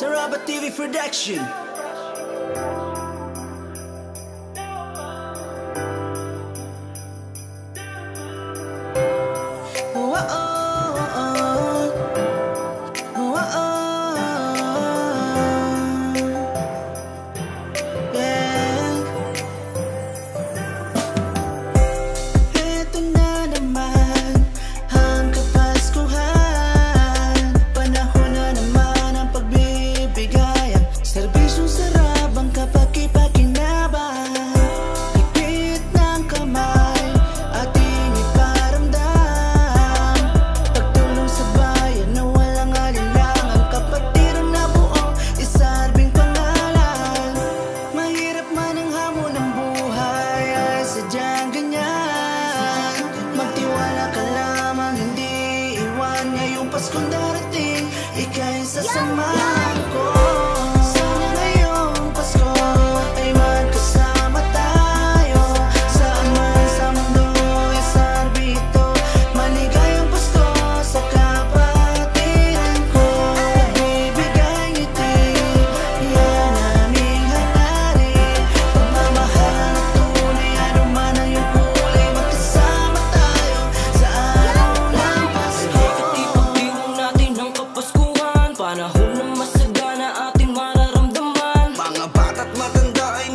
Saraba TV production. Tapos kung darating, ika'y sasamahan ko.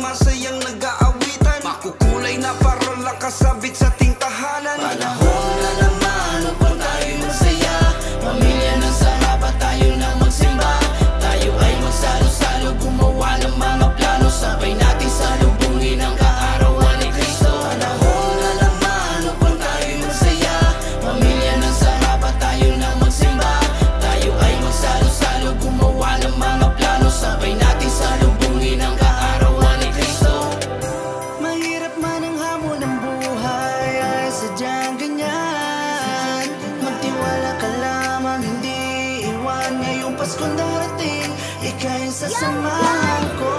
masayang nag-aawitan. Makukulay na parol ang kasabit sa iwan Ngayong Paskong darating Ika'y sasamahan ko.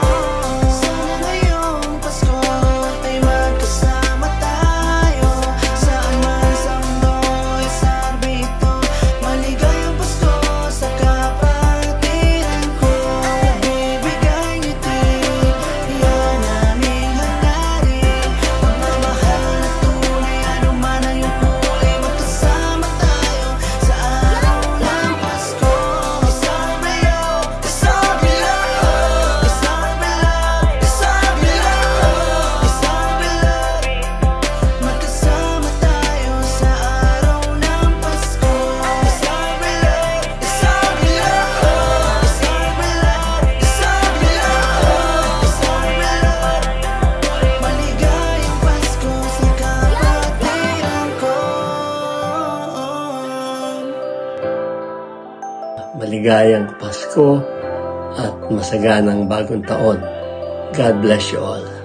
maligayang Pasko at masaganang bagong taon. God bless you all.